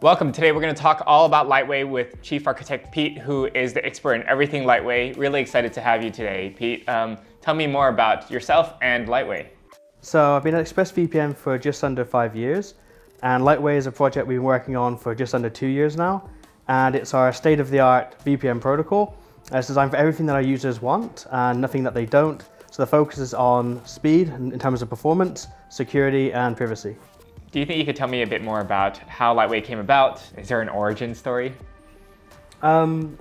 Welcome. Today we're going to talk all about Lightway with Chief Architect Pete, who is the expert in everything Lightway. Really excited to have you today, Pete. Um, tell me more about yourself and Lightway. So I've been at ExpressVPN for just under five years, and Lightway is a project we've been working on for just under two years now, and it's our state-of-the-art VPN protocol. It's designed for everything that our users want and nothing that they don't. So the focus is on speed in terms of performance, security, and privacy. Do you think you could tell me a bit more about how Lightway came about? Is there an origin story? Um,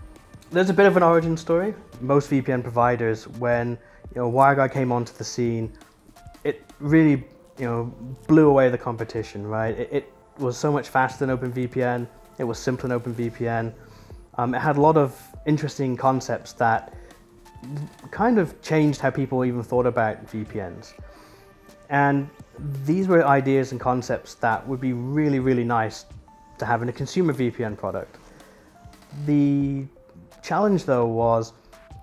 there's a bit of an origin story. Most VPN providers, when you know WireGuard came onto the scene, it really you know blew away the competition. Right? It, it was so much faster than OpenVPN. It was simpler than OpenVPN. Um, it had a lot of interesting concepts that kind of changed how people even thought about VPNs. And these were ideas and concepts that would be really, really nice to have in a consumer VPN product. The challenge though was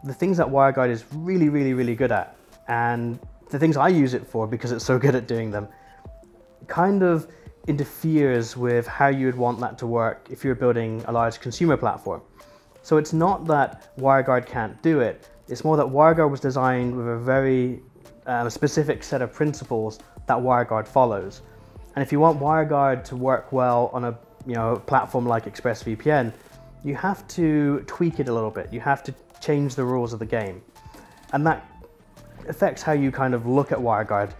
the things that WireGuard is really, really, really good at, and the things I use it for because it's so good at doing them, kind of interferes with how you would want that to work if you're building a large consumer platform. So it's not that WireGuard can't do it, it's more that WireGuard was designed with a very uh, specific set of principles that WireGuard follows. And if you want WireGuard to work well on a you know platform like ExpressVPN, you have to tweak it a little bit. You have to change the rules of the game. And that affects how you kind of look at WireGuard.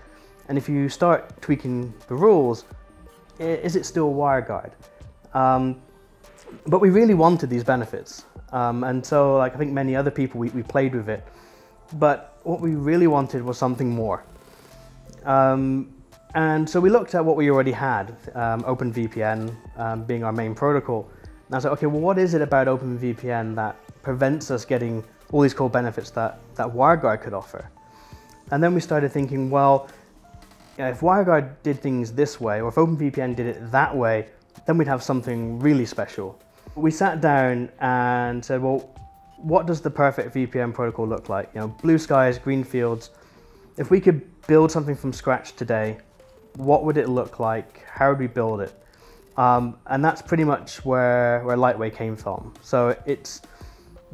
And if you start tweaking the rules, is it still WireGuard? Um, but we really wanted these benefits. Um, and so like I think many other people, we, we played with it. But what we really wanted was something more. Um, and so we looked at what we already had, um, OpenVPN um, being our main protocol. And I was like, okay, well, what is it about OpenVPN that prevents us getting all these cool benefits that, that WireGuard could offer? And then we started thinking, well, if WireGuard did things this way, or if OpenVPN did it that way, then we'd have something really special. We sat down and said, well, what does the perfect VPN protocol look like? You know, blue skies, green fields. If we could build something from scratch today, what would it look like? How would we build it? Um, and that's pretty much where, where Lightway came from. So it's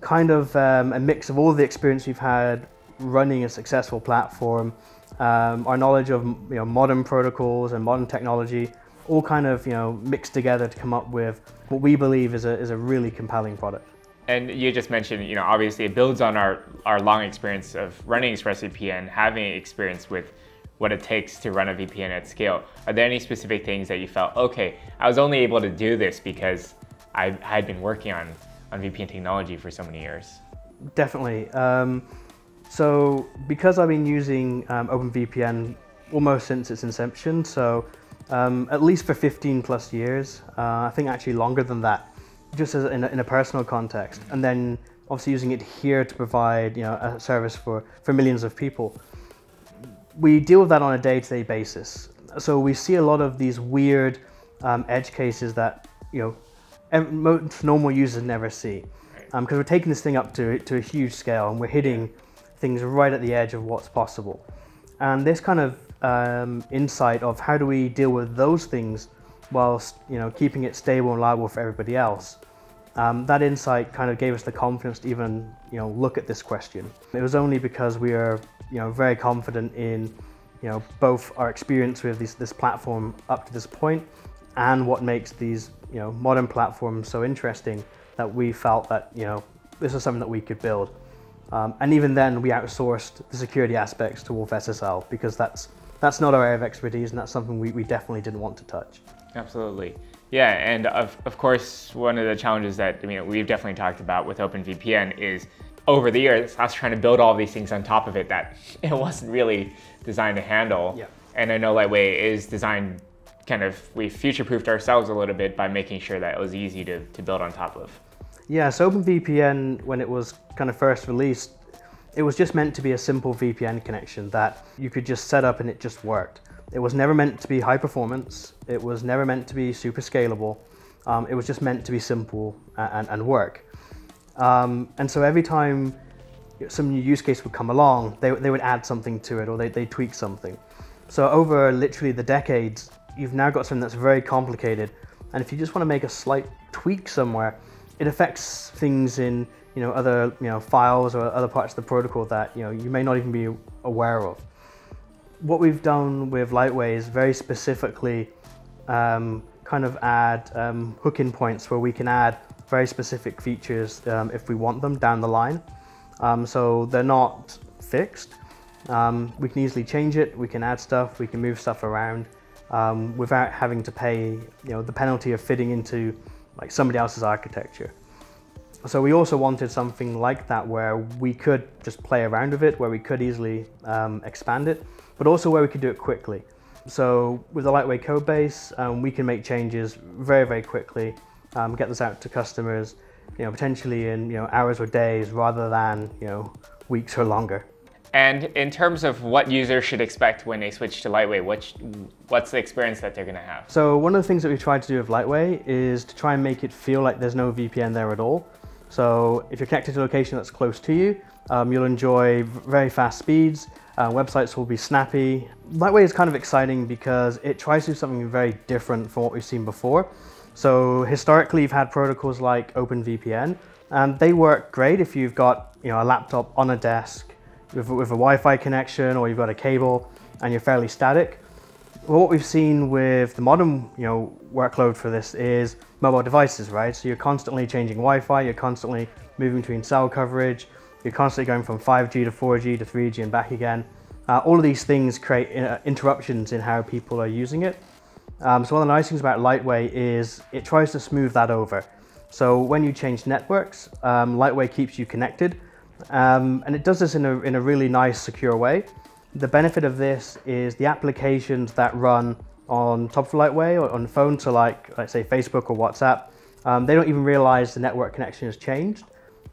kind of um, a mix of all the experience we've had running a successful platform, um, our knowledge of you know, modern protocols and modern technology, all kind of you know mixed together to come up with what we believe is a, is a really compelling product. And you just mentioned, you know, obviously it builds on our, our long experience of running ExpressVPN, having experience with what it takes to run a VPN at scale. Are there any specific things that you felt, okay, I was only able to do this because I had been working on, on VPN technology for so many years? Definitely. Um, so because I've been using um, OpenVPN almost since its inception, so um, at least for 15 plus years, uh, I think actually longer than that, just as in a, in a personal context, and then obviously using it here to provide you know a service for for millions of people. We deal with that on a day-to-day basis. So we see a lot of these weird um, edge cases that you know most normal users never see, because um, we're taking this thing up to to a huge scale and we're hitting things right at the edge of what's possible. And this kind of um, insight of how do we deal with those things whilst you know keeping it stable and reliable for everybody else. Um, that insight kind of gave us the confidence to even you know look at this question. It was only because we are you know very confident in you know both our experience with this, this platform up to this point and what makes these you know modern platforms so interesting that we felt that you know this is something that we could build. Um, and even then, we outsourced the security aspects to wolfSSL because that's that's not our area of expertise, and that's something we, we definitely didn't want to touch. Absolutely. Yeah, and of, of course, one of the challenges that I mean, we've definitely talked about with OpenVPN is over the years, us trying to build all these things on top of it that it wasn't really designed to handle. Yeah. And I know Lightway is designed kind of, we future-proofed ourselves a little bit by making sure that it was easy to, to build on top of. Yeah, so OpenVPN, when it was kind of first released, it was just meant to be a simple VPN connection that you could just set up and it just worked. It was never meant to be high performance. It was never meant to be super scalable. Um, it was just meant to be simple and, and work. Um, and so every time some new use case would come along, they, they would add something to it or they, they tweak something. So over literally the decades, you've now got something that's very complicated, And if you just want to make a slight tweak somewhere, it affects things in you know other you know files or other parts of the protocol that you know you may not even be aware of. What we've done with Lightway is very specifically um, kind of add um, hook-in points where we can add very specific features um, if we want them down the line. Um, so they're not fixed. Um, we can easily change it. We can add stuff. We can move stuff around um, without having to pay you know the penalty of fitting into like somebody else's architecture. So we also wanted something like that where we could just play around with it, where we could easily um, expand it, but also where we could do it quickly. So with the lightweight code base, um, we can make changes very, very quickly, um, get this out to customers, you know, potentially in you know hours or days rather than you know weeks or longer. And in terms of what users should expect when they switch to Lightway, what, what's the experience that they're going to have? So one of the things that we tried to do with Lightway is to try and make it feel like there's no VPN there at all. So if you're connected to a location that's close to you, um, you'll enjoy very fast speeds. Uh, websites will be snappy. Lightway is kind of exciting because it tries to do something very different from what we've seen before. So historically, you've had protocols like OpenVPN, and they work great if you've got you know a laptop on a desk with, with a Wi-Fi connection or you've got a cable and you're fairly static. Well, what we've seen with the modern you know workload for this is mobile devices, right? So you're constantly changing Wi-Fi, you're constantly moving between cell coverage, you're constantly going from 5G to 4G to 3G and back again. Uh, all of these things create uh, interruptions in how people are using it. Um, so one of the nice things about Lightway is it tries to smooth that over. So when you change networks, um, Lightway keeps you connected, um, and it does this in a, in a really nice, secure way. The benefit of this is the applications that run on top of Lightway or on phone to like, let's say Facebook or WhatsApp, um, they don't even realize the network connection has changed.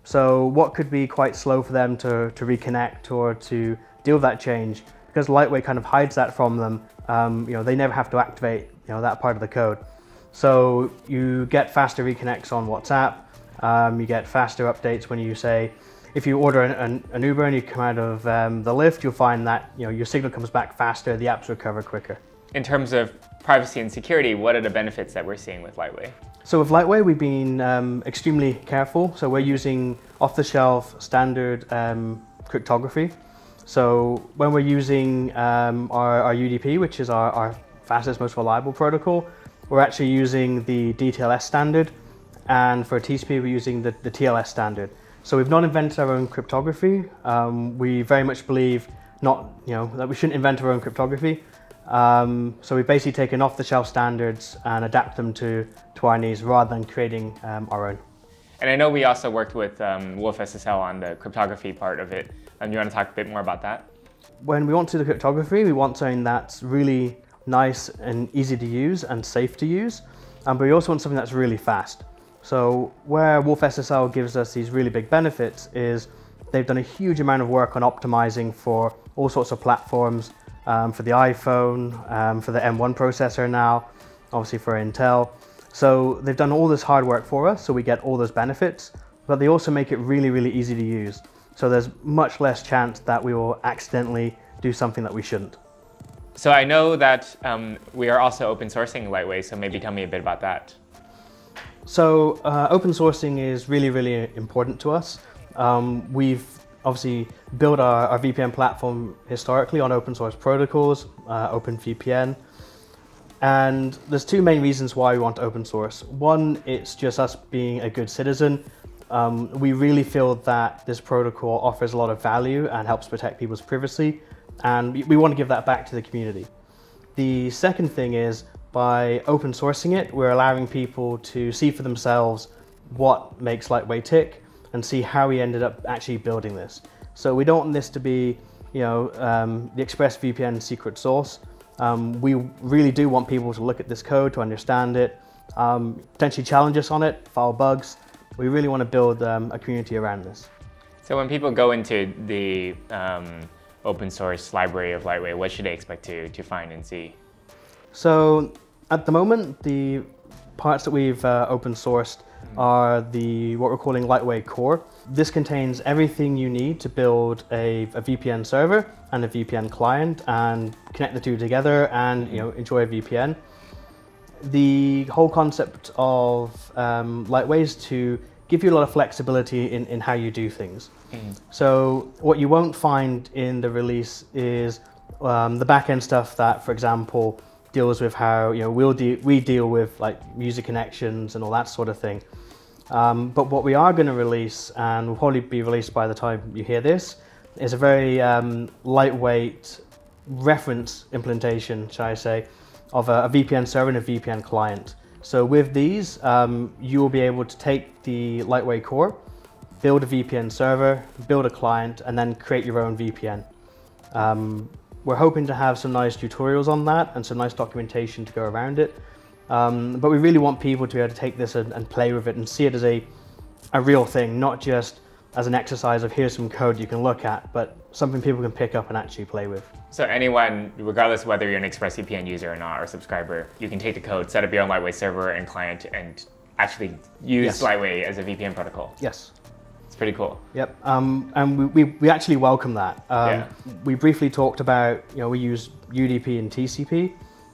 So what could be quite slow for them to, to reconnect or to deal with that change, because Lightway kind of hides that from them, um, you know, they never have to activate you know, that part of the code. So you get faster reconnects on WhatsApp, um, you get faster updates when you say, if you order an, an, an Uber and you come out of um, the lift, you'll find that you know, your signal comes back faster, the apps recover quicker. In terms of privacy and security, what are the benefits that we're seeing with Lightway? So with Lightway, we've been um, extremely careful. So we're using off-the-shelf standard um, cryptography. So when we're using um, our, our, UDP, which is our, our, fastest, most reliable protocol, we're actually using the DTLS standard. And for TCP, we're using the, the TLS standard. So we've not invented our own cryptography. Um, we very much believe not, you know, that we shouldn't invent our own cryptography. Um, so we've basically taken off-the-shelf standards and adapt them to, to our needs rather than creating um, our own. And I know we also worked with um, wolfSSL on the cryptography part of it. And you want to talk a bit more about that? When we want to do the cryptography, we want something that's really nice and easy to use and safe to use. Um, but we also want something that's really fast. So where wolfSSL gives us these really big benefits is they've done a huge amount of work on optimizing for all sorts of platforms um, for the iPhone, um, for the M1 processor now, obviously for Intel. So they've done all this hard work for us, so we get all those benefits, but they also make it really, really easy to use. So there's much less chance that we will accidentally do something that we shouldn't. So I know that um, we are also open sourcing Lightway, so maybe tell me a bit about that. So uh, open sourcing is really, really important to us. Um, we've obviously build our, our, VPN platform historically on open source protocols, uh, OpenVPN. And there's two main reasons why we want open source. One, it's just us being a good citizen. Um, we really feel that this protocol offers a lot of value and helps protect people's privacy. And we, we want to give that back to the community. The second thing is by open sourcing it, we're allowing people to see for themselves what makes Lightway tick and see how we ended up actually building this. So we don't want this to be, you know, um, the ExpressVPN secret sauce. Um, we really do want people to look at this code, to understand it, um, potentially challenge us on it, file bugs. We really want to build um, a community around this. So when people go into the um, open source library of Lightway, what should they expect to, to find and see? So at the moment, the parts that we've uh, open sourced are the what we're calling Lightway Core. This contains everything you need to build a, a, VPN server and a VPN client and connect the two together and you know enjoy a VPN. the whole concept of um, Lightway is to give you a lot of flexibility in, in how you do things. So what you won't find in the release is um, the back-end stuff that, for example, deals with how you know we'll de- we deal with like user connections and all that sort of thing. Um, but what we are going to release, and will probably be released by the time you hear this, is a very um, lightweight reference implementation, shall I say, of a, a VPN server and a VPN client. So with these, um, you will be able to take the Lightway core, build a VPN server, build a client, and then create your own VPN. We're hoping to have some nice tutorials on that and some nice documentation to go around it. Um, but we really want people to be able to take this and, and play with it and see it as a, a real thing, not just as an exercise of here's some code you can look at, but something people can pick up and actually play with. So anyone, regardless whether you're an ExpressVPN user or not, or subscriber, you can take the code, set up your own Lightway server and client, and actually use Yes. Lightway as a VPN protocol. Yes. Pretty cool. Yep, um, and we, we, we actually welcome that. Um, Yeah. We briefly talked about, you know, we use UDP and TCP,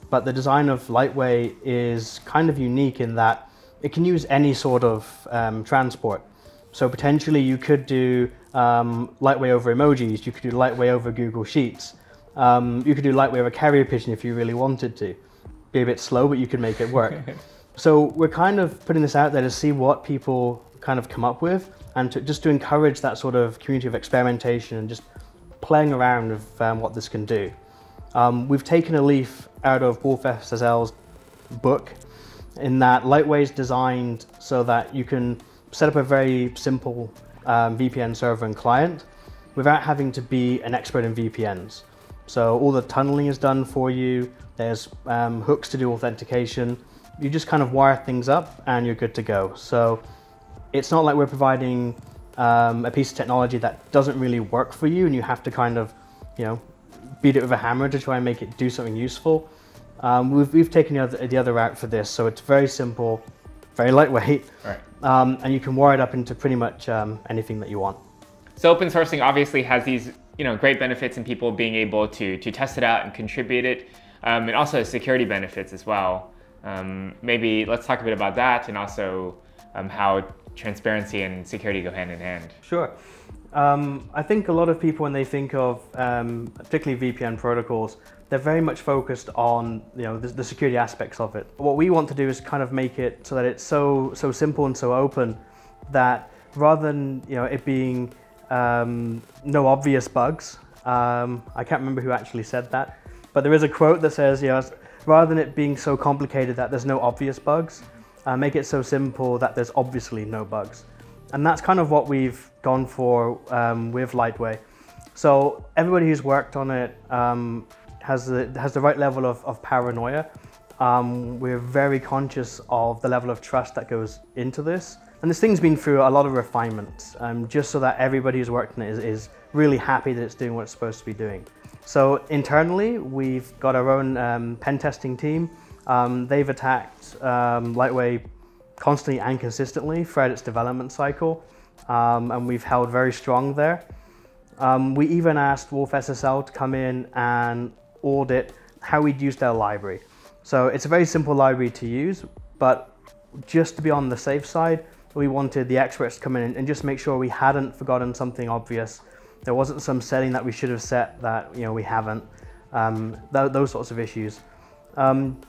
but the design of Lightway is kind of unique in that it can use any sort of um, transport. So potentially you could do um, Lightway over emojis, you could do Lightway over Google Sheets, um, you could do Lightway over Carrier Pigeon if you really wanted to. Be a bit slow, but you could make it work. So we're kind of putting this out there to see what people kind of come up with and to, just to encourage that sort of community of experimentation and just playing around with um, what this can do. Um, we've taken a leaf out of wolfSSL's book in that Lightway is designed so that you can set up a very simple um, VPN server and client without having to be an expert in VPNs. So all the tunneling is done for you. There's um, hooks to do authentication. You just kind of wire things up and you're good to go. So it's not like we're providing um, a piece of technology that doesn't really work for you and you have to kind of, you know, beat it with a hammer to try and make it do something useful. Um, we've, we've taken the other, the other route for this, so it's very simple, very lightweight, Right. um, and you can wire it up into pretty much um, anything that you want. So open sourcing obviously has these you know great benefits in people being able to to test it out and contribute it, um, and also has security benefits as well. Um, maybe let's talk a bit about that and also um, how transparency and security go hand in hand. Sure. Um, I think a lot of people, when they think of um, particularly VPN protocols, they're very much focused on you know the, the security aspects of it. What we want to do is kind of make it so that it's so so simple and so open that rather than you know it being um, no obvious bugs, um, I can't remember who actually said that, but there is a quote that says you know rather than it being so complicated that there's no obvious bugs, uh, make it so simple that there's obviously no bugs. And that's kind of what we've gone for um, with Lightway. So everybody who's worked on it um, has, the, has the right level of, of paranoia. Um, we're very conscious of the level of trust that goes into this. And this thing's been through a lot of refinements, um, just so that everybody who's worked on it is, is really happy that it's doing what it's supposed to be doing. So internally, we've got our own um, pen testing team. Um, they've attacked um, Lightway constantly and consistently throughout its development cycle, um, and we've held very strong there. Um, we even asked wolfSSL to come in and audit how we'd use their library. So it's a very simple library to use, but just to be on the safe side, we wanted the experts to come in and just make sure we hadn't forgotten something obvious. There wasn't some setting that we should have set that you know we haven't. Um, th- those sorts of issues. Um,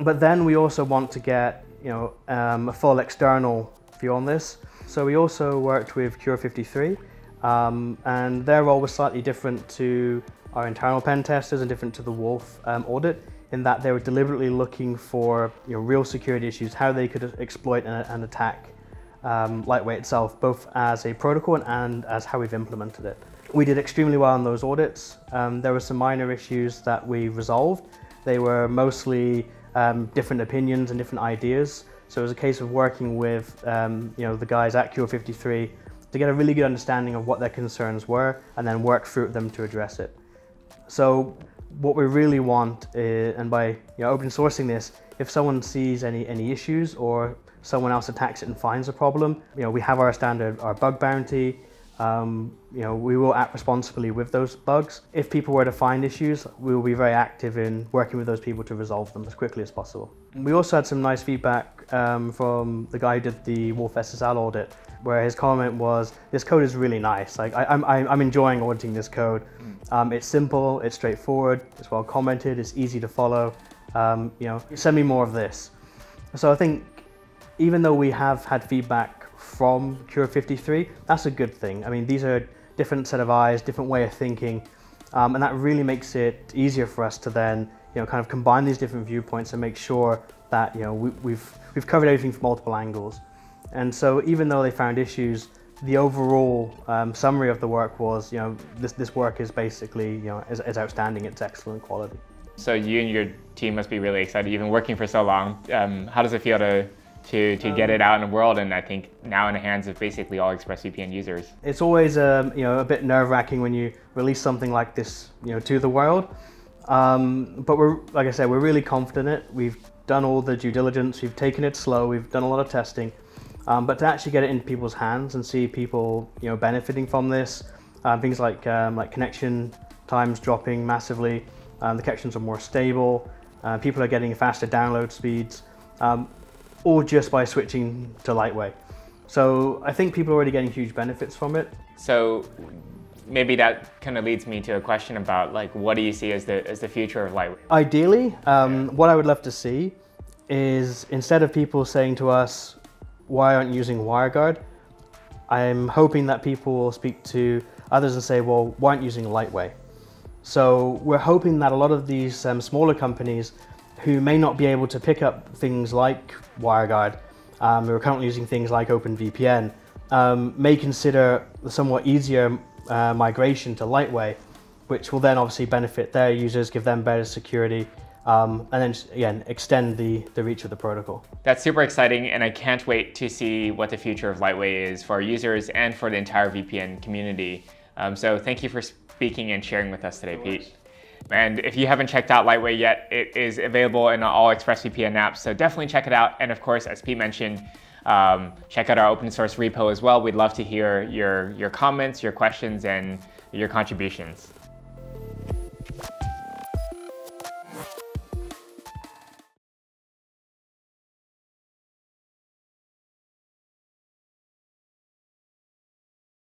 but then we also want to get you know um, a full external view on this. So we also worked with Cure53, um, and their role was slightly different to our internal pen testers and different to the Wolf um, audit in that they were deliberately looking for you know, real security issues, how they could exploit and, and attack um, Lightway itself, both as a protocol and, and as how we've implemented it. We did extremely well on those audits. Um, there were some minor issues that we resolved. They were mostly um, different opinions and different ideas. So it was a case of working with um, you know the guys at Cure53 to get a really good understanding of what their concerns were and then work through them to address it. So what we really want, is, and by you know, open sourcing this, if someone sees any any issues or someone else attacks it and finds a problem, you know we have our standard, our bug bounty. Um, you know, we will act responsibly with those bugs. If people were to find issues, we will be very active in working with those people to resolve them as quickly as possible. We also had some nice feedback um, from the guy who did the wolfSSL audit, where his comment was, "This code is really nice. Like I, am I'm, I'm enjoying auditing this code. Um, it's simple, it's straightforward, it's well commented, it's easy to follow. Um, you know, send me more of this." So I think even though we have had feedback from Cure53, that's a good thing. I mean, these are different set of eyes, different way of thinking, um, and that really makes it easier for us to then, you know, kind of combine these different viewpoints and make sure that, you know, we, we've, we've covered everything from multiple angles. And so even though they found issues, the overall um, summary of the work was, you know, this, this work is basically, you know, is, is outstanding, it's excellent quality. So you and your team must be really excited. You've been working for so long. Um, how does it feel to to, to get it out in the world and I think now in the hands of basically all ExpressVPN users. It's always um, you know a bit nerve-wracking when you release something like this you know to the world. Um, but we're like I said, we're really confident in it. We've done all the due diligence, we've taken it slow, we've done a lot of testing. Um, but to actually get it into people's hands and see people you know benefiting from this, uh, things like um, like connection times dropping massively, um, the connections are more stable, uh, people are getting faster download speeds. Or just by switching to Lightway. So I think people are already getting huge benefits from it. So maybe that kind of leads me to a question about like what do you see as the as the future of Lightway? Ideally, um, yeah. what I would love to see is instead of people saying to us, "Why aren't you using WireGuard?" I'm hoping that people will speak to others and say, "Well, why aren't you using Lightway?" So we're hoping that a lot of these um, smaller companies who may not be able to pick up things like WireGuard, um, who are currently using things like OpenVPN, um, may consider the somewhat easier uh, migration to Lightway, which will then obviously benefit their users, give them better security, um, and then again extend the, the reach of the protocol. That's super exciting and I can't wait to see what the future of Lightway is for our users and for the entire VPN community. Um, so thank you for speaking and sharing with us today, Pete. And if you haven't checked out Lightway yet, it is available in all ExpressVPN apps, so definitely check it out. And of course, as Pete mentioned, um, check out our open source repo as well. We'd love to hear your, your comments, your questions, and your contributions.